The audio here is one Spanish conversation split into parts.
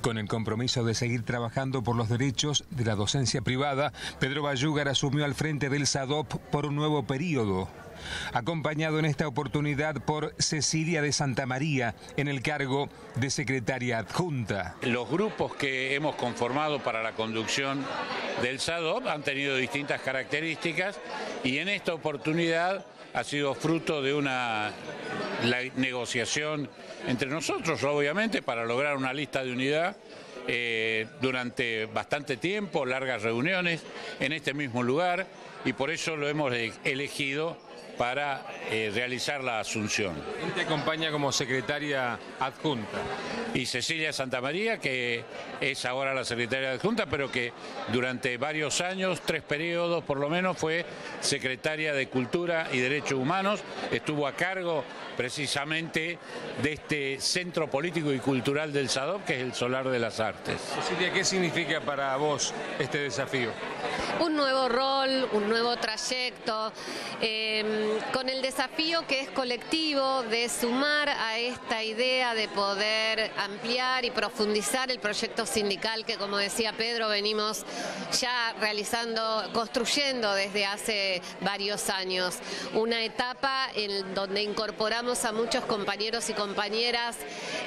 Con el compromiso de seguir trabajando por los derechos de la docencia privada, Pedro Bayúgar asumió al frente del SADOP por un nuevo periodo, acompañado en esta oportunidad por Cecilia de Santa María en el cargo de secretaria adjunta. Los grupos que hemos conformado para la conducción del SADOP han tenido distintas características y en esta oportunidad ha sido fruto de una negociación entre nosotros, obviamente, para lograr una lista de unidad eh, durante bastante tiempo, largas reuniones en este mismo lugar y por eso lo hemos elegido para eh, realizar la asunción. ¿Quién te acompaña como secretaria adjunta? Y Cecilia Santamaría, que es ahora la secretaria adjunta, pero que durante varios años, tres periodos por lo menos, fue secretaria de Cultura y Derechos Humanos, estuvo a cargo precisamente de este centro político y cultural del SADOP, que es el Solar de las Artes. Cecilia, ¿qué significa para vos este desafío? Un nuevo rol, un nuevo trayecto. Eh, con el desafío que es colectivo de sumar a esta idea de poder ampliar y profundizar el proyecto sindical que, como decía Pedro, venimos ya realizando, construyendo desde hace varios años. Una etapa en donde incorporamos a muchos compañeros y compañeras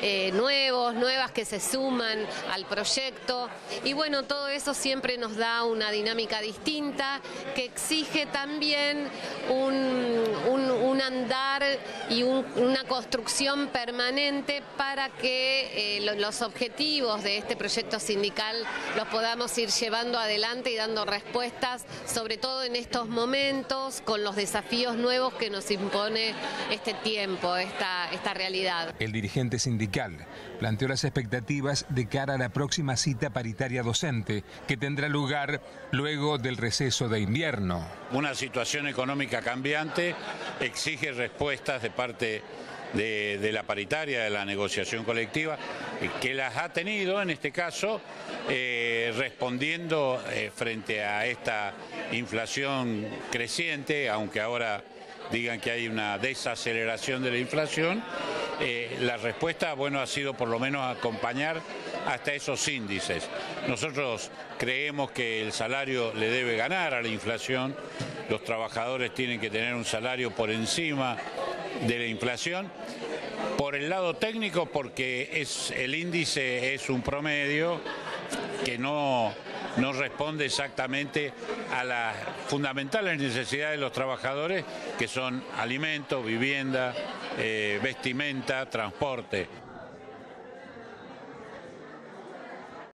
eh, nuevos, nuevas que se suman al proyecto. Y bueno, todo eso siempre nos da una dinámica distinta que exige también un andar y una construcción permanente para que eh, los objetivos de este proyecto sindical los podamos ir llevando adelante y dando respuestas, sobre todo en estos momentos, con los desafíos nuevos que nos impone este tiempo, esta, esta realidad. El dirigente sindical planteó las expectativas de cara a la próxima cita paritaria docente, que tendrá lugar luego del receso de invierno. Una situación económica cambiante exige respuestas de parte de, la paritaria, de la negociación colectiva, eh, que las ha tenido en este caso, eh, respondiendo eh, frente a esta inflación creciente, aunque ahora digan que hay una desaceleración de la inflación, la respuesta bueno, ha sido por lo menos acompañar hasta esos índices. Nosotros creemos que el salario le debe ganar a la inflación, los trabajadores tienen que tener un salario por encima de la inflación. Por el lado técnico, porque es, el índice es un promedio que no, no responde exactamente a las fundamentales necesidades de los trabajadores, que son alimento, vivienda, eh, vestimenta, transporte.